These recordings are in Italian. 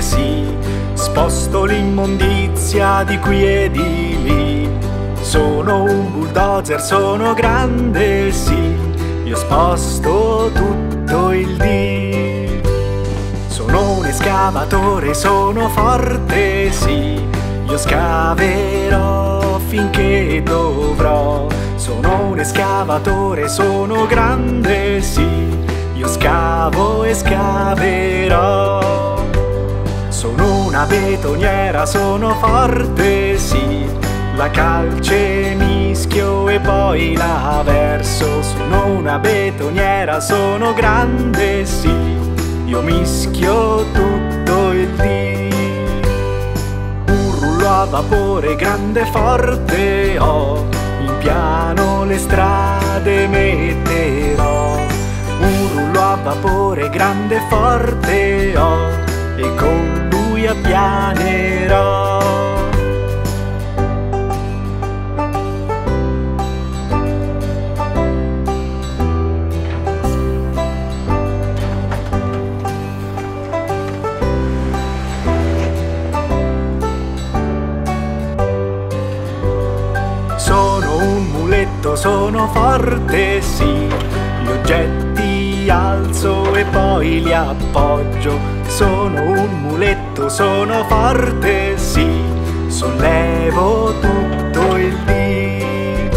sì. Sposto l'immondizia di qui e di lì. Sono un bulldozer, sono grande, sì. Io sposto tutto il dì. Sono un escavatore, sono forte, sì. Io scaverò finché dovrò. Sono un escavatore, sono grande, sì. Io scavo e scaverò. Sono una betoniera, sono forte, sì. La calce mischio e poi la verso. Sono una betoniera, sono grande, sì. Io mischio tutto il dì. Un rullo a vapore grande forte ho. In piano le strade metterò. Un rullo a vapore grande forte ho. E con lui appianerò. Sono un muletto, sono forte, sì. Gli oggetti alzo e poi li appoggio. Sono un muletto, sono forte, sì. Sollevo tutto il dì.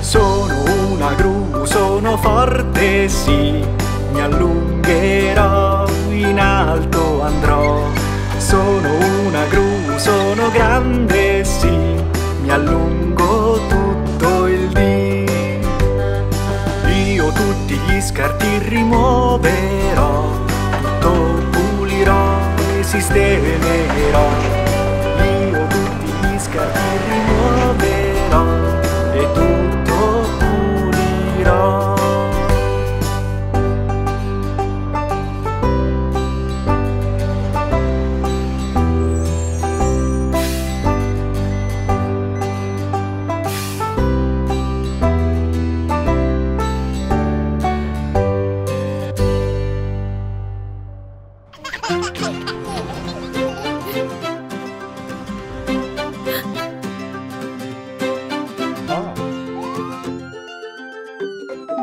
Sono una gru, sono forte, sì. Mi allungherò, in alto andrò. Sono una gru, sono grande, sì. Mi allungo tutto il dì. Io tutti gli scarti rimuoverò, tutto e sistemerò. Io tutti gli scarti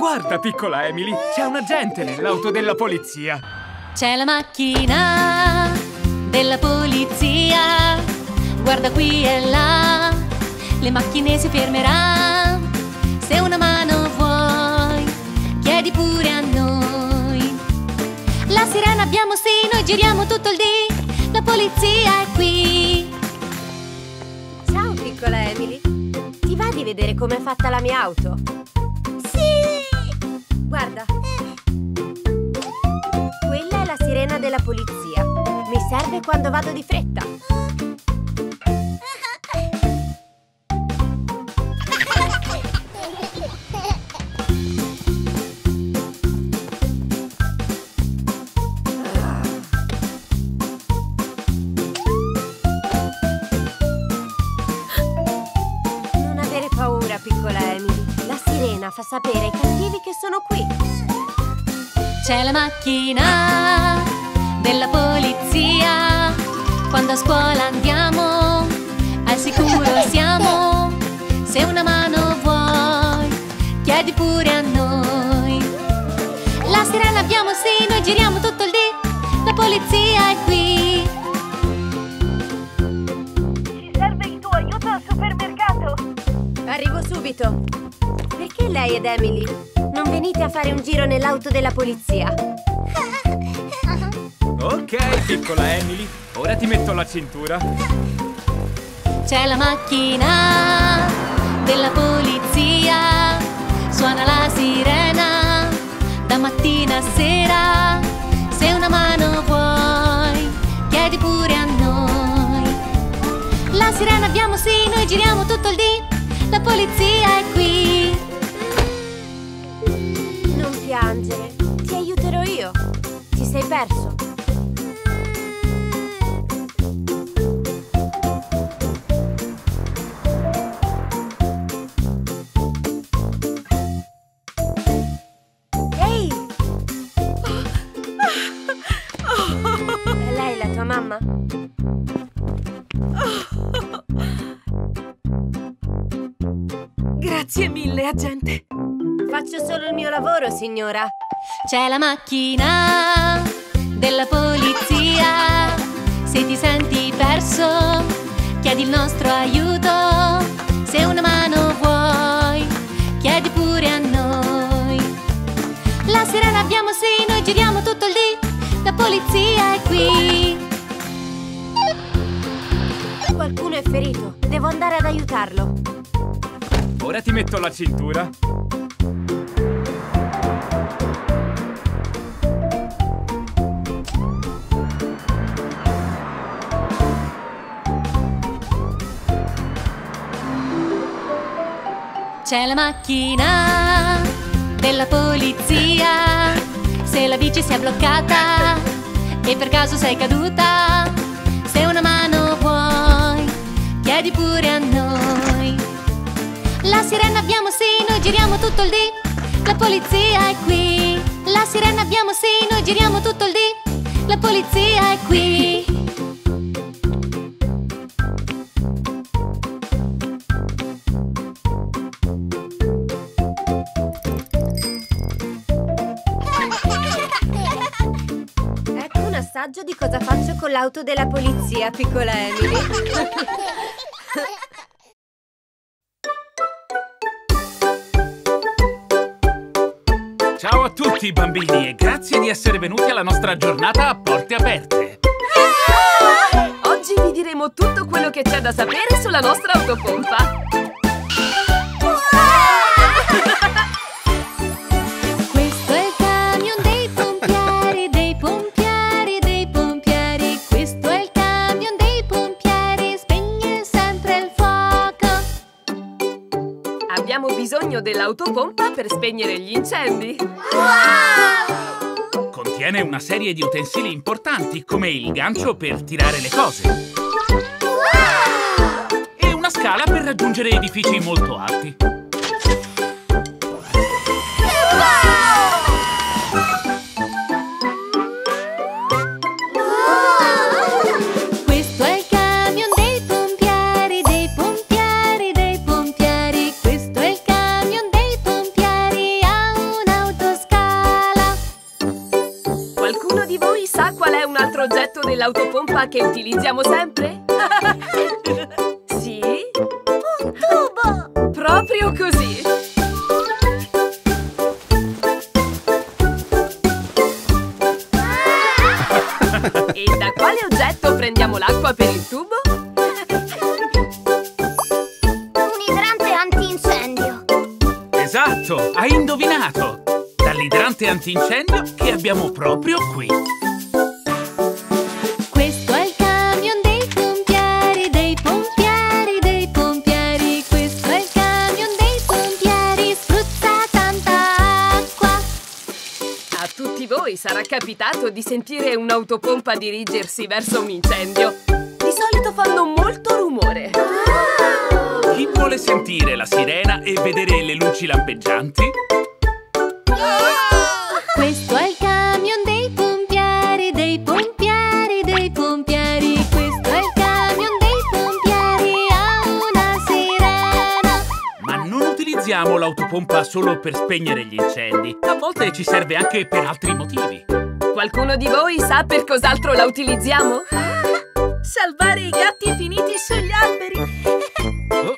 Guarda, piccola Emily, c'è un agente nell'auto della polizia. C'è la macchina della polizia. Guarda qui e là, le macchine si fermeranno. Se una mano vuoi, chiedi pure a noi. La sirena abbiamo sì, noi giriamo tutto il dì. La polizia è qui. Ciao piccola Emily. Ti va di vedere com'è fatta la mia auto? Guarda. Quella è la sirena della polizia. Mi serve quando vado di fretta. Sapere ai cattivi che sono qui. C'è la macchina della polizia. Quando a scuola andiamo, al sicuro siamo. Se una mano vuoi, chiedi pure a noi. La sirena abbiamo sì, noi giriamo tutto il dì. La polizia è qui. Ci serve il tuo aiuto al supermercato. Arrivo subito. Perché lei ed Emily non venite a fare un giro nell'auto della polizia? Ok, piccola Emily, ora ti metto la cintura. C'è la macchina della polizia, suona la sirena da mattina a sera. Se una mano vuoi, chiedi pure a noi. La sirena abbiamo sì, noi giriamo tutto il dì. La polizia è qui piangere. Ti aiuterò io. Ti sei perso. Ehi! È lei la tua mamma? Grazie mille, agente signora. C'è la macchina della polizia. Se ti senti perso, chiedi il nostro aiuto. Se una mano vuoi, chiedi pure a noi. La sirena abbiamo sì, noi giriamo tutto il dì. La polizia è qui. Qualcuno è ferito. Devo andare ad aiutarlo. Ora ti metto la cintura. C'è la macchina della polizia. Se la bici si è bloccata e per caso sei caduta, se una mano vuoi, chiedi pure a noi. La sirena abbiamo sì, noi giriamo tutto il dì. La polizia è qui. La sirena abbiamo sì, noi giriamo tutto il dì. La polizia è qui. Un assaggio di cosa faccio con l'auto della polizia, piccola Emily. Ciao a tutti bambini e grazie di essere venuti alla nostra giornata a porte aperte. Oggi vi diremo tutto quello che c'è da sapere sulla nostra autopompa. Bisogno dell'autopompa per spegnere gli incendi. Contiene una serie di utensili importanti come il gancio per tirare le cose. E una scala per raggiungere edifici molto alti. Voi sa qual è un altro oggetto dell'autopompa che utilizziamo sempre? sì? Un tubo! Proprio così! E da quale oggetto prendiamo l'acqua per il tubo? Un idrante antincendio. Esatto, hai indovinato! Dall'idrante antincendio che abbiamo proprio qui. Questo è il camion dei pompieri, dei pompieri, dei pompieri. Questo è il camion dei pompieri, spruzza tanta acqua. A tutti voi sarà capitato di sentire un'autopompa dirigersi verso un incendio. Di solito fanno molto rumore. Chi vuole sentire la sirena e vedere le luci lampeggianti? Questo è il camion dei pompieri, dei pompieri, dei pompieri. Questo è il camion dei pompieri, ha una sirena. Ma non utilizziamo l'autopompa solo per spegnere gli incendi. A volte ci serve anche per altri motivi. Qualcuno di voi sa per cos'altro la utilizziamo? Salvare i gatti finiti sugli alberi. Oh.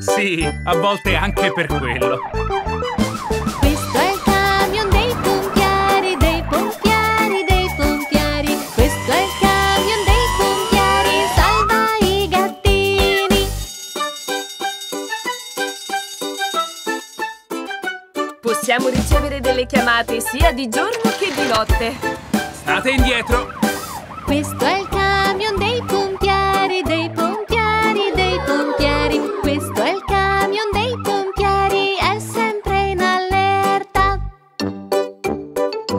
sì, a volte anche per quello. Delle chiamate sia di giorno che di notte. State indietro. Questo è il camion dei pompieri, dei pompieri, dei pompieri. Questo è il camion dei pompieri, è sempre in allerta.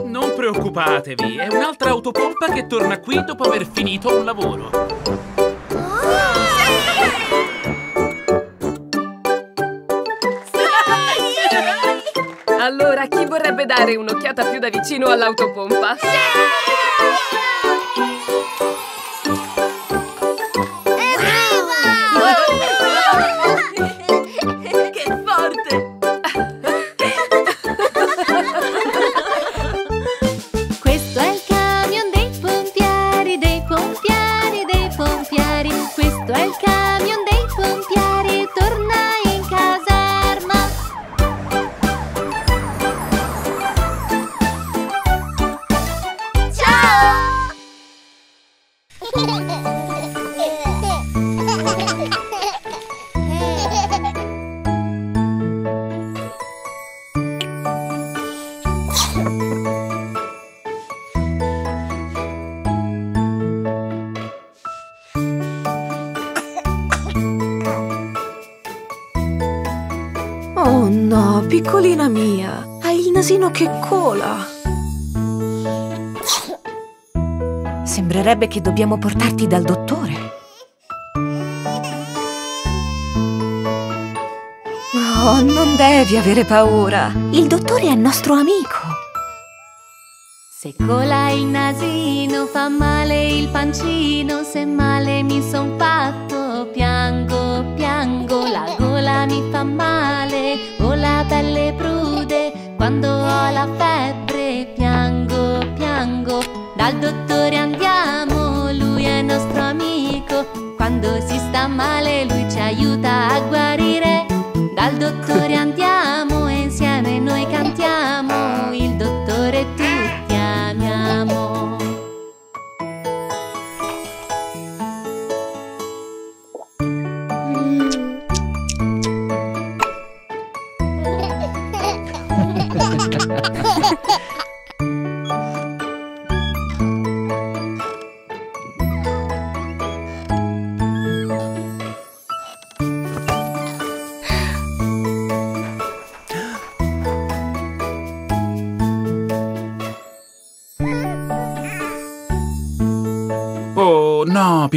Non preoccupatevi, è un'altra autopompa che torna qui dopo aver finito un lavoro. Allora, chi vorrebbe dare un'occhiata più da vicino all'autopompa? il Oh piccolina mia, hai il nasino che cola. Sembrerebbe che dobbiamo portarti dal dottore. Oh, non devi avere paura. Il dottore è nostro amico. Se cola il nasino, fa male il pancino, se male mi son fatto, piango, piango, la gola mi fa male, dal dottore andiamo, lui è nostro amico, quando si sta male lui ci aiuta a guarire,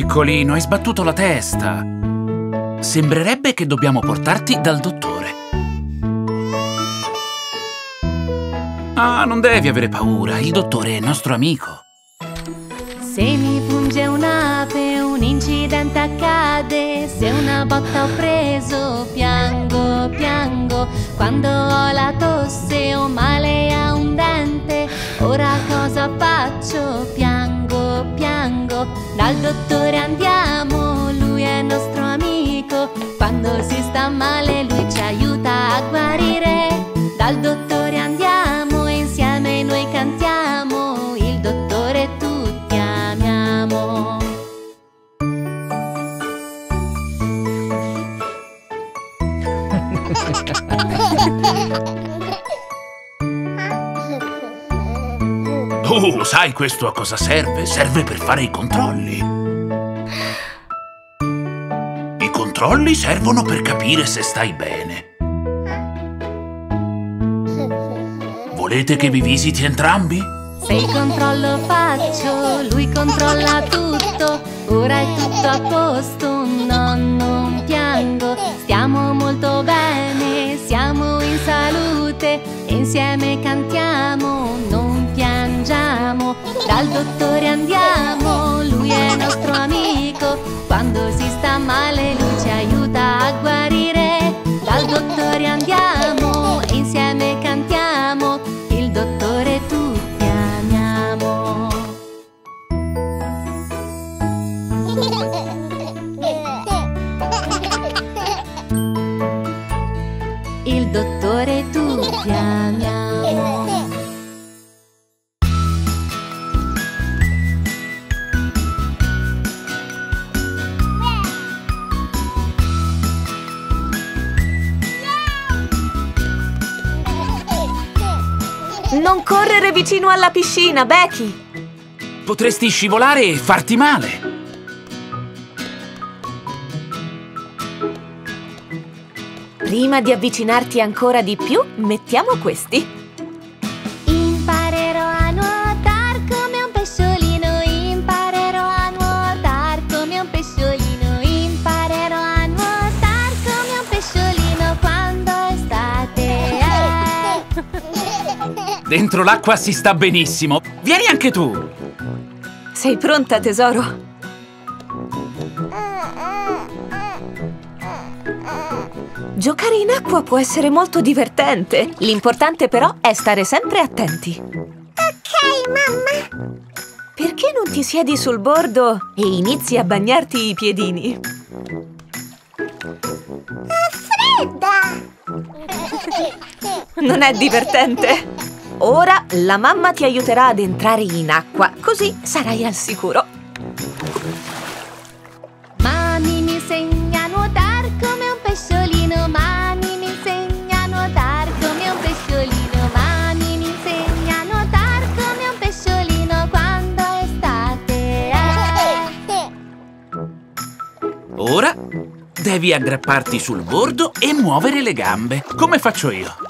piccolino, hai sbattuto la testa. Sembrerebbe che dobbiamo portarti dal dottore. Ah, non devi avere paura, il dottore è nostro amico. Se mi punge un'ape, un incidente accade. Se una botta ho preso, piango, piango. Quando ho la tosse o male a un dente, ora cosa faccio? Piango. Dal dottore andiamo, lui è nostro amico. Quando si sta male, sai questo a cosa serve? Serve per fare i controlli. I controlli servono per capire se stai bene. Volete che vi visiti entrambi? Se il controllo faccio, lui controlla tutto. Ora è tutto a posto, no, non piango. Stiamo molto bene, siamo in salute. Insieme cantiamo, non piangiamo. Dal dottore andiamo, lui è nostro amico. Quando si sta male, piscina, Becky! Potresti scivolare e farti male. Prima di avvicinarti ancora di più, mettiamo questi. Dentro l'acqua si sta benissimo. Vieni anche tu. Sei pronta, tesoro? Giocare in acqua può essere molto divertente. L'importante però è stare sempre attenti. Ok, mamma. Perché non ti siedi sul bordo e inizi a bagnarti i piedini? Fredda! Non è divertente? Ora la mamma ti aiuterà ad entrare in acqua, così sarai al sicuro. Mami mi insegna a nuotare come un pesciolino, mami mi insegna a nuotare come un pesciolino, mami mi insegna a nuotare come un pesciolino quando è estate. è. Ora devi aggrapparti sul bordo e muovere le gambe, come faccio io.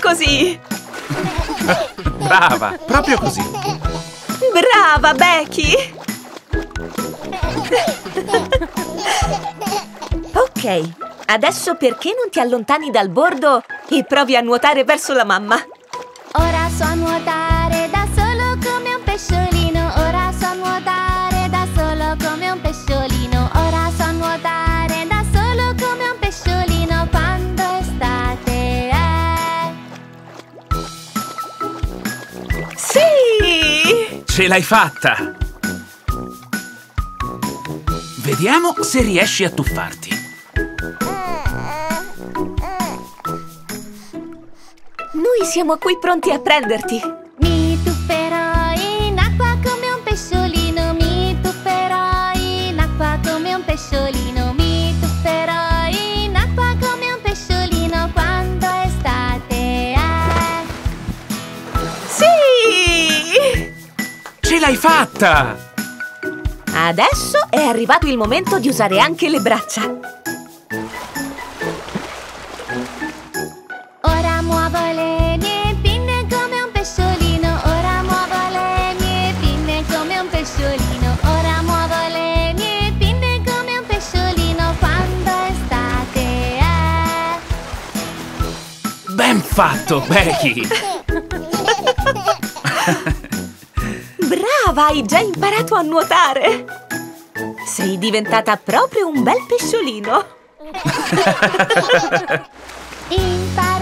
Così! Brava, proprio così. Brava, Becky! ok, adesso perché non ti allontani dal bordo e provi a nuotare verso la mamma? Ora so nuotare da solo come un pesciolino, Ce l'hai fatta! Vediamo se riesci a tuffarti. Noi siamo qui pronti a prenderti. Ce l'hai fatta! Adesso è arrivato il momento di usare anche le braccia. Ora muovo le mie pinne come un pesciolino, ora muovo le mie pinne come un pesciolino, ora muovo le mie pinne come un pesciolino quando è estate. è. Ben fatto, Becky! Brava, hai già imparato a nuotare! Sei diventata proprio un bel pesciolino!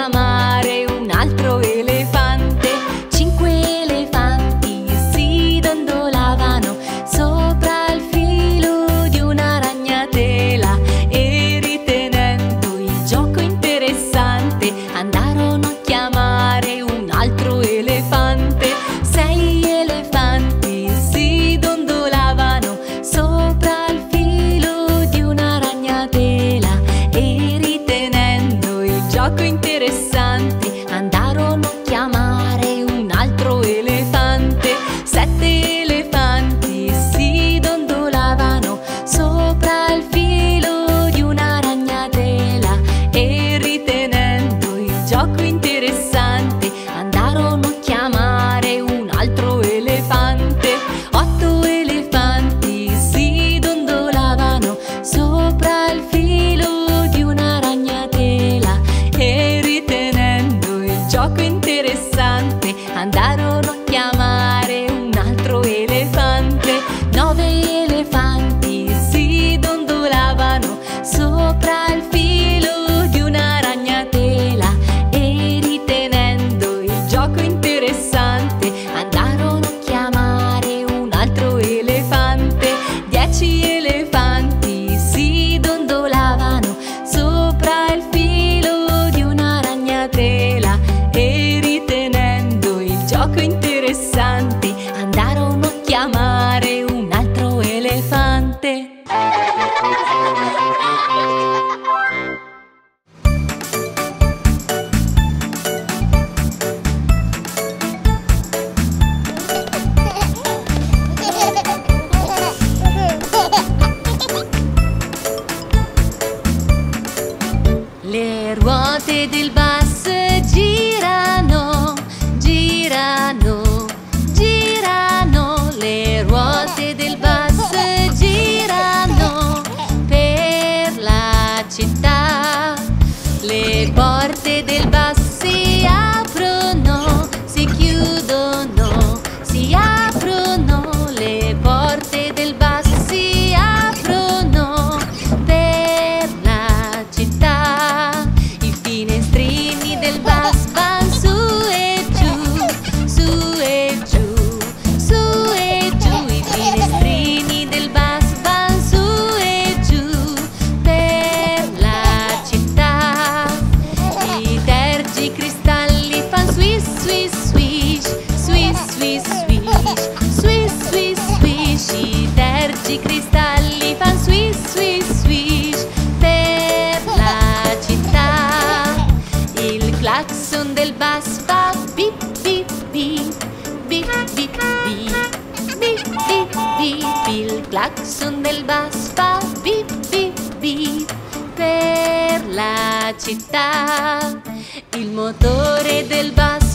amar. gioco interessante. Andare clacson del bus fa bip bip bip per la città. Il motore del bus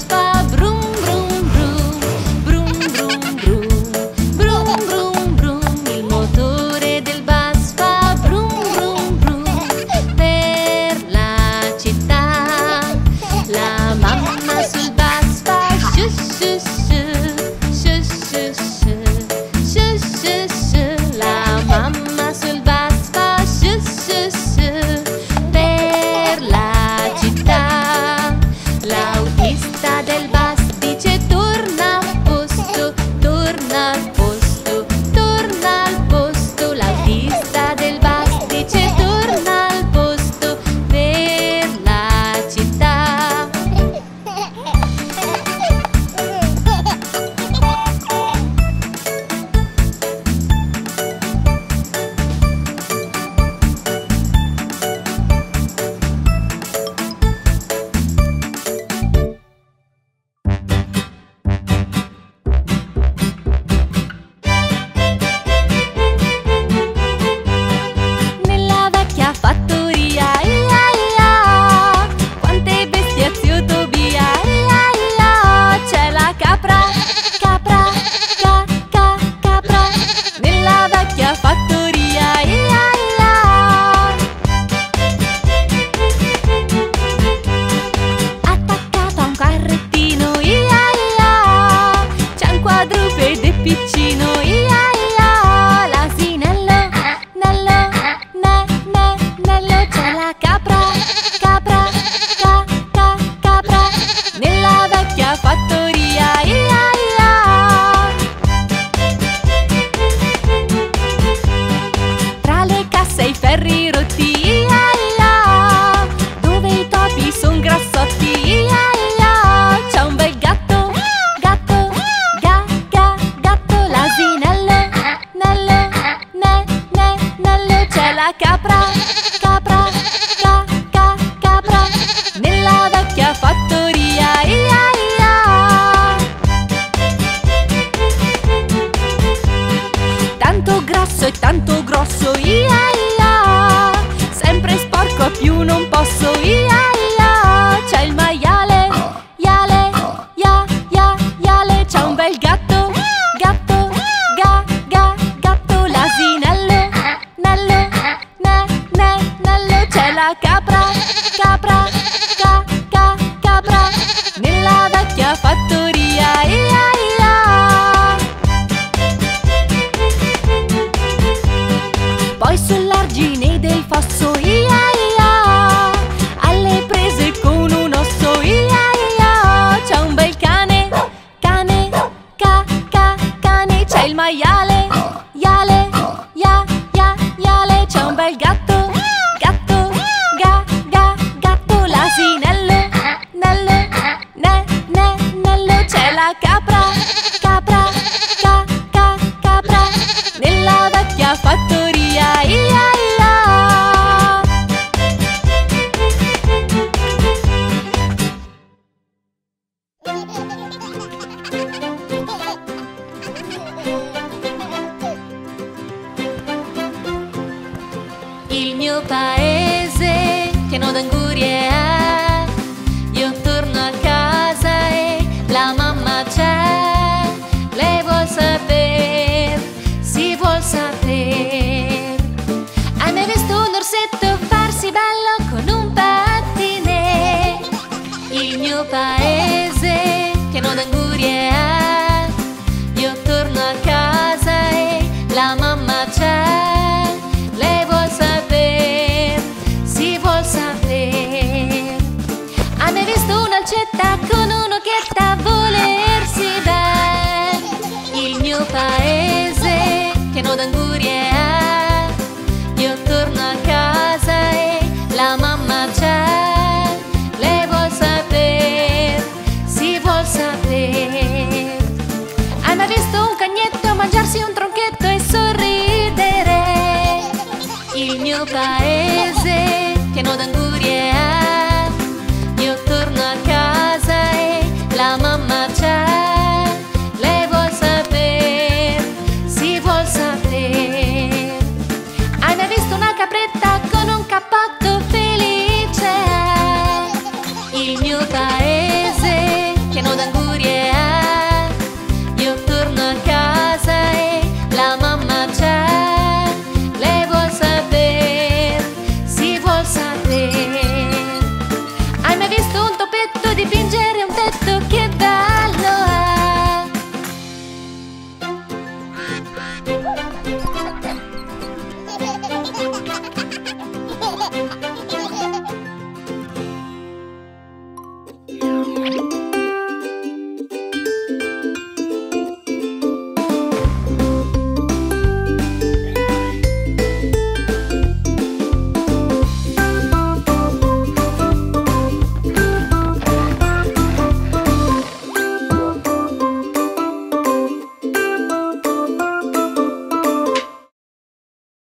saper. Hai mai visto un orsetto